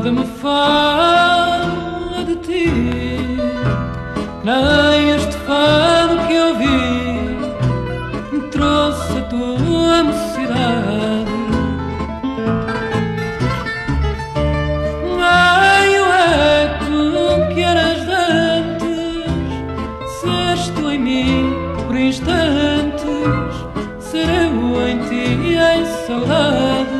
Nada me fala de ti, nem este fado que ouvi me trouxe a tua mocidade. Ai, o eco que eras dantes, se tu em mim por instantes, ser eu em ti em saudade.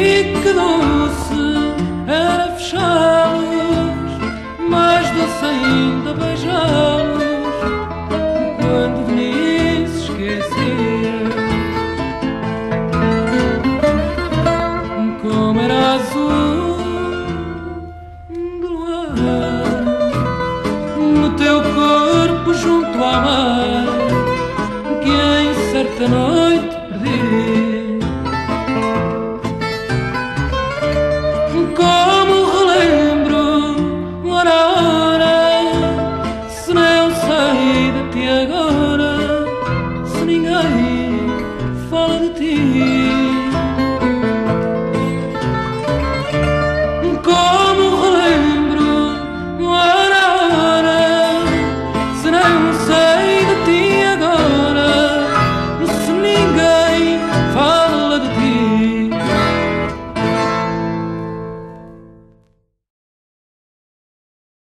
E que doce era fechá-los, mais doce ainda beijá-los quando me esquecia. Como era azul do luar teu corpo junto ao mar que em certa noite.